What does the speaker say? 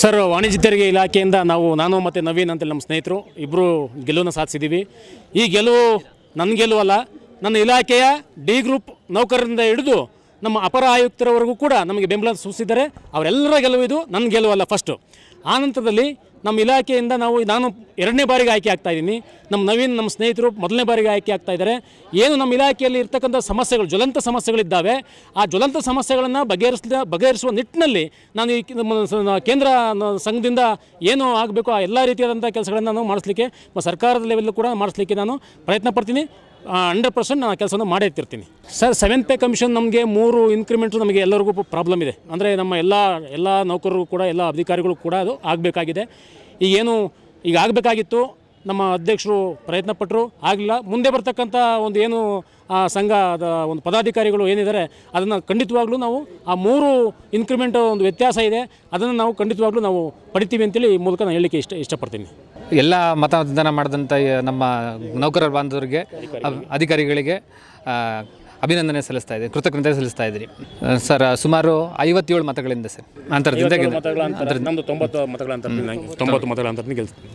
Sir ವಾಣಿಜ್ಯ ತೆರಿಗೆ ಇಲಾಖೆಯಿಂದ ನಾವು, ನಾನು ಮತ್ತು ನವೀನ್ ಅಂತೇಳಿ ನಮ್ಮ ಸ್ನೇಹಿತರು ಇಬ್ಬರು ಗೆಲುವನ್ನು ಸಾಧಿಸಿದ್ದೀವಿ ಈ ಗೆಲುವು ನನ್ನ ಗೆಲುವಲ್ಲ, ನನ್ನ ಇಲಾಖೆಯ ಡಿ ಗ್ರೂಪ್ ನೌಕರರಿಂದ ಹಿಡಿದು ನಮ್ಮ ಅಪರ ಆಯುಕ್ತರವರೆಗೂ ಕೂಡ ನಮಗೆ ಬೆಂಬಲ ಸೂಚಿಸಿದ್ದಾರೆ. ಅವರೆಲ್ಲರ ಗೆಲುವು ಇದು ನನ್ನ ಗೆಲುವಲ್ಲ ಫಸ್ಟು ಆನಂತರದಲ್ಲಿ ನಮ್ಮ ಇಲಾಖೆಯಿಂದ ನಾವು ನಾನು ಎರಡನೇ ಬಾರಿಗೆ ಆಯ್ಕೆ ಆಗ್ತಾ ಇದ್ದೀನಿ. ನಮ್ಮ ನವೀನ್, ನಮ್ಮ ಸ್ನೇಹಿತರು ಮೊದಲನೇ ಬಾರಿಗೆ ಆಯ್ಕೆ ಆಗ್ತಾ ಇದ್ದಾರೆ. ಏನು ನಮ್ಮ ಇಲಾಖೆಯಲ್ಲಿ ಇರ್ತಕ್ಕಂಥ ಸಮಸ್ಯೆಗಳು, ಜ್ವಲಂತ ಸಮಸ್ಯೆಗಳಿದ್ದಾವೆ, ಆ ಜ್ವಲಂತ ಸಮಸ್ಯೆಗಳನ್ನು ಬಗೆಹರಿಸಿದ, ಬಗೆಹರಿಸುವ ನಿಟ್ಟಿನಲ್ಲಿ ನಾನು ಈ ಕೇಂದ್ರ ಸಂಘದಿಂದ ಏನು ಆಗಬೇಕು, ಆ ಎಲ್ಲ ರೀತಿಯಾದಂಥ ಕೆಲಸಗಳನ್ನು ನಾನು ಮಾಡಿಸ್ಲಿಕ್ಕೆ, ಸರ್ಕಾರದ ಲೆವೆಲ್ ಕೂಡ ಮಾಡಿಸ್ಲಿಕ್ಕೆ ನಾನು ಪ್ರಯತ್ನ ಪಡ್ತೀನಿ. ಹಂಡ್ರೆಡ್ ಪರ್ಸೆಂಟ್ ನಾನು ಕೆಲಸವನ್ನು ಮಾಡೇ ಇರ್ತೀನಿ ಸರ್ ಸೆವೆಂತ್ ಪೇ ಕಮಿಷನ್ ನಮಗೆ ಮೂರು ಇನ್ಕ್ರಿಮೆಂಟು ನಮಗೆ ಎಲ್ಲರಿಗೂ ಪ್ರಾಬ್ಲಮ್ ಇದೆ. ಅಂದರೆ ನಮ್ಮ ಎಲ್ಲ ಎಲ್ಲ ನೌಕರರು ಕೂಡ, ಎಲ್ಲ ಅಧಿಕಾರಿಗಳು ಕೂಡ ಅದು ಆಗಬೇಕಾಗಿದೆ. ಈಗೇನು, ಈಗ ಆಗಬೇಕಾಗಿತ್ತು ನಮ್ಮ ಅಧ್ಯಕ್ಷರು ಪ್ರಯತ್ನ ಪಟ್ಟರು ಆಗಲಿಲ್ಲ. ಮುಂದೆ ಬರ್ತಕ್ಕಂಥ ಒಂದು ಏನು ಆ ಸಂಘದ ಒಂದು ಪದಾಧಿಕಾರಿಗಳು ಏನಿದ್ದಾರೆ ಅದನ್ನು ಖಂಡಿತವಾಗ್ಲೂ ನಾವು ಆ ಮೂರು ಇನ್ಕ್ರಿಮೆಂಟ್ ಒಂದು ವ್ಯತ್ಯಾಸ ಇದೆ. ಅದನ್ನು ನಾವು ಖಂಡಿತವಾಗ್ಲೂ ನಾವು ಪಡಿತೀವಿ ಅಂತೇಳಿ ಈ ಮೂಲಕ ನಾನು ಹೇಳಲಿಕ್ಕೆ ಇಷ್ಟ ಇಷ್ಟಪಡ್ತೀನಿ. ಎಲ್ಲ ಮತದಾನ ಮಾಡಿದಂಥ ನಮ್ಮ ನೌಕರರ ಬಾಂಧವರಿಗೆ ಅಧಿಕಾರಿಗಳಿಗೆ ಅಭಿನಂದನೆ ಸಲ್ಲಿಸ್ತಾ ಇದ್ದೀನಿ. ಕೃತಜ್ಞತೆ ಸಲ್ಲಿಸ್ತಾ ಇದ್ದೀನಿ. ಸರ್ ಸುಮಾರು ಐವತ್ತೇಳು ಮತಗಳಿಂದ ಸರ್. ಅಂತರದಿಂದ ಗೆದ್ದು- ಮತಗಳ ಅಂತ ನಮ್ಮದು ತೊಂಬತ್ತು ಮತಗಳ ಅಂತರ. ತೊಂಬತ್ತು ಮತಗಳ ಅಂತರದಿಂದ ಗೆಲ್ತೀನಿ